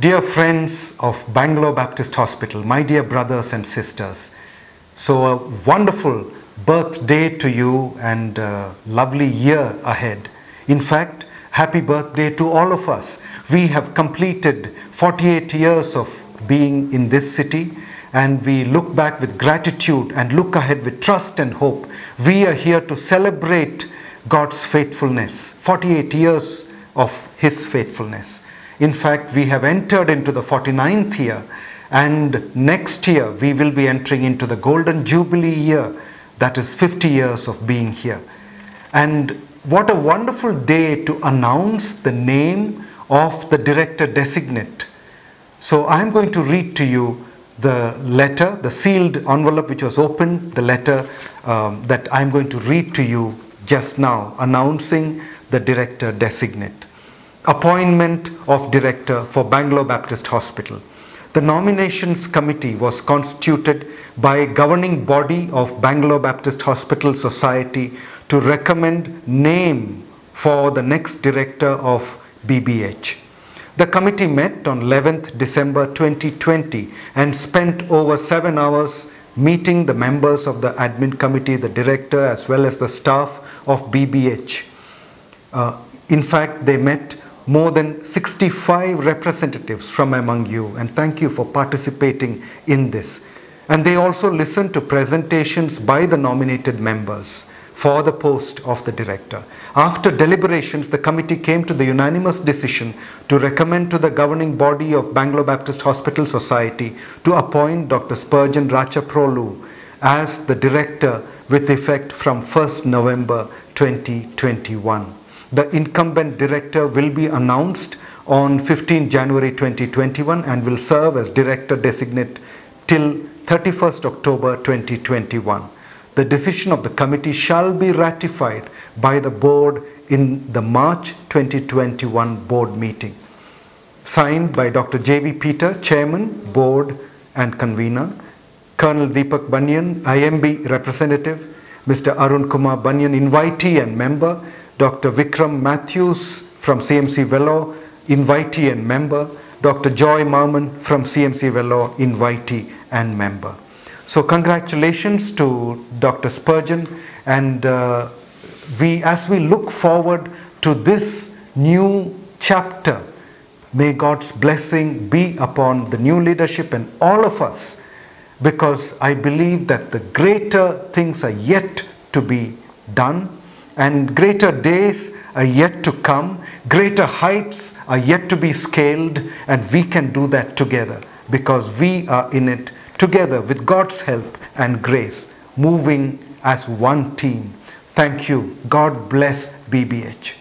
Dear friends of Bangalore Baptist Hospital, my dear brothers and sisters, so a wonderful birthday to you and a lovely year ahead. In fact, happy birthday to all of us. We have completed 48 years of being in this city and we look back with gratitude and look ahead with trust and hope. We are here to celebrate God's faithfulness, 48 years of His faithfulness. In fact, we have entered into the 49th year, and next year we will be entering into the Golden Jubilee year, that is 50 years of being here. And what a wonderful day to announce the name of the director designate. So I'm going to read to you the letter, the sealed envelope which was opened, the letter um, that I'm going to read to you just now, announcing the director designate appointment of director for Bangalore Baptist Hospital. The nominations committee was constituted by a governing body of Bangalore Baptist Hospital Society to recommend name for the next director of BBH. The committee met on 11th December 2020 and spent over seven hours meeting the members of the admin committee, the director, as well as the staff of BBH. Uh, in fact, they met more than 65 representatives from among you, and thank you for participating in this. And they also listened to presentations by the nominated members for the post of the director. After deliberations, the committee came to the unanimous decision to recommend to the governing body of Bangalore Baptist Hospital Society to appoint Dr. Spurgeon Rachaprolu as the director with effect from 1st November 2021. The incumbent director will be announced on 15 January 2021 and will serve as director designate till 31st October 2021. The decision of the committee shall be ratified by the board in the March 2021 board meeting. Signed by Dr. J.V. Peter, Chairman, Board and Convener, Colonel Deepak Banyan, IMB Representative, Mr. Arun Kumar Banyan, invitee and member, Dr. Vikram Mathews from CMC Vellore, invitee and member, Dr. Joy Mammen from CMC Vellore, invitee and member. So congratulations to Dr. Spurgeon and uh, we, as we look forward to this new chapter, may God's blessing be upon the new leadership and all of us because I believe that the greater things are yet to be done and greater days are yet to come, greater heights are yet to be scaled, and we can do that together because we are in it together with God's help and grace, moving as one team. Thank you. God bless BBH.